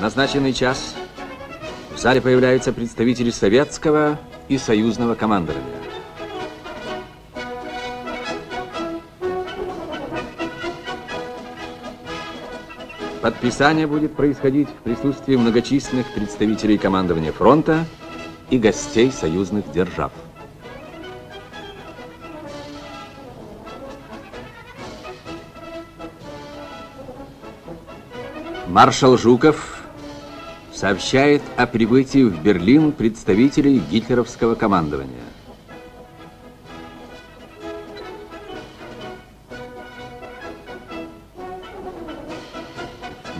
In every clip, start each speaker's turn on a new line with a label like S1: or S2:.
S1: Назначенный час в зале появляются представители советского и союзного командования. Подписание будет происходить в присутствии многочисленных представителей командования фронта и гостей союзных держав. Маршал Жуков сообщает о прибытии в Берлин представителей гитлеровского командования.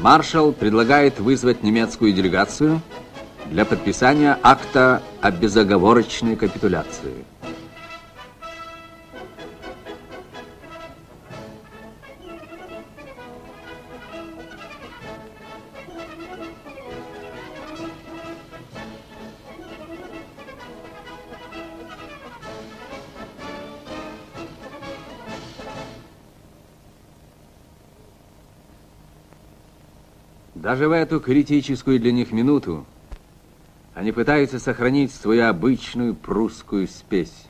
S1: Маршал предлагает вызвать немецкую делегацию для подписания акта о безоговорочной капитуляции. Даже в эту критическую для них минуту они пытаются сохранить свою обычную прусскую спесь.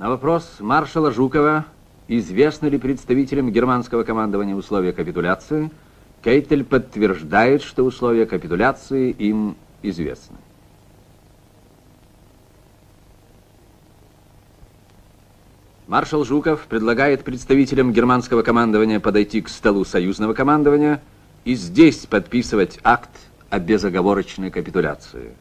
S1: На вопрос маршала Жукова, известны ли представителям германского командования условия капитуляции, Кейтель подтверждает, что условия капитуляции им известны. Маршал Жуков предлагает представителям германского командования подойти к столу союзного командования и здесь подписывать акт о безоговорочной капитуляции.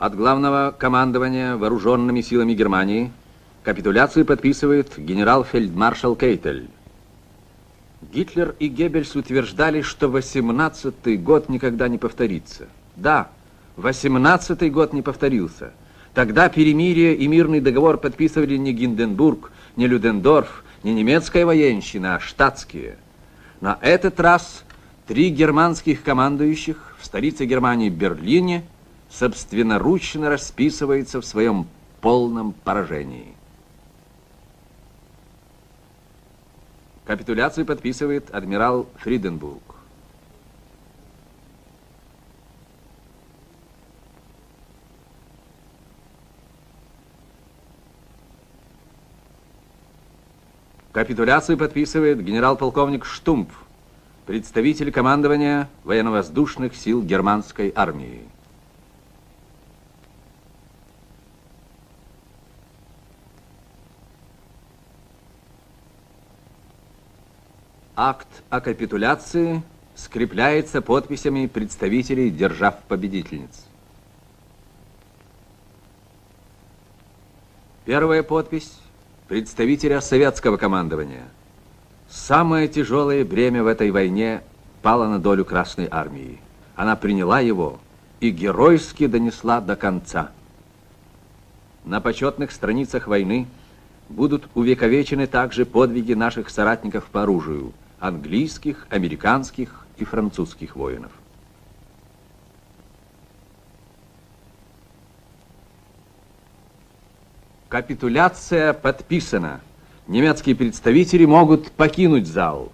S1: От главного командования вооруженными силами Германии капитуляцию подписывает генерал-фельдмаршал Кейтель. Гитлер и Геббельс утверждали, что 18-й год никогда не повторится. Да, 18-й год не повторился. Тогда перемирие и мирный договор подписывали не Гинденбург, не Людендорф, не немецкая военщина, а штатские. На этот раз три германских командующих в столице Германии Берлине собственноручно расписывается в своем полном поражении. Капитуляцию подписывает адмирал Фриденбург. Капитуляцию подписывает генерал-полковник Штумп, представитель командования военно-воздушных сил германской армии. Акт о капитуляции скрепляется подписями представителей держав-победительниц. Первая подпись представителя советского командования. Самое тяжелое бремя в этой войне пало на долю Красной Армии. Она приняла его и геройски донесла до конца. На почетных страницах войны будут увековечены также подвиги наших соратников по оружию – английских, американских и французских воинов. Капитуляция подписана. Немецкие представители могут покинуть зал.